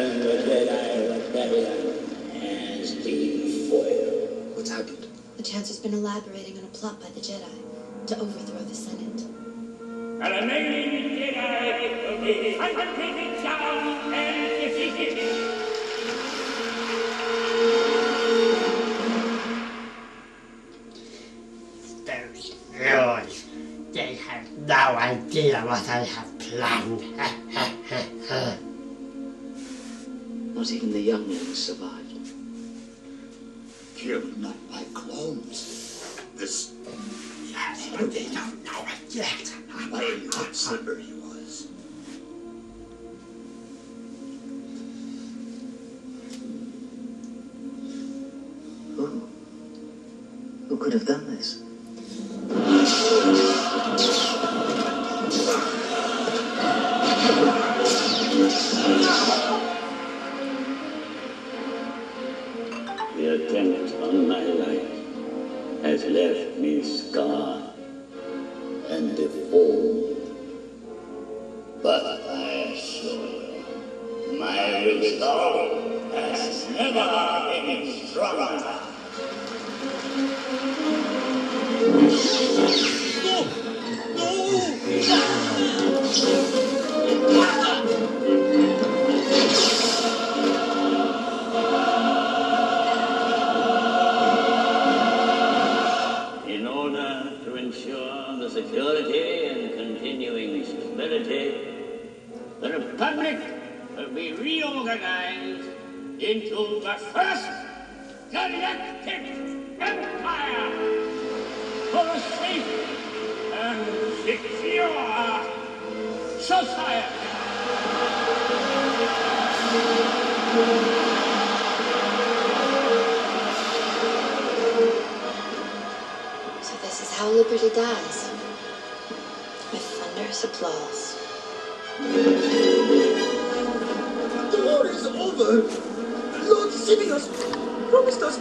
rebellion has been foiled. What's happened? The Chancellor's been elaborating on a plot by the Jedi to overthrow the Senate. The remaining Jedi will be hunted down and defeated. Those lords, they have no idea what I have planned. Not even the young ones survived. Killed not by clones. This. Yes, but they don't know it yet. What a good slipper he was. Who? Who could have done this? The attempt on my life has left me scarred and deformed. But I assure you, my resolve has never been stronger. Security and continuing stability, the Republic will be reorganized into the first galactic empire for a safe and secure society. So this is how liberty dies. Thunderous applause. The war is over. Lord Sidious promised us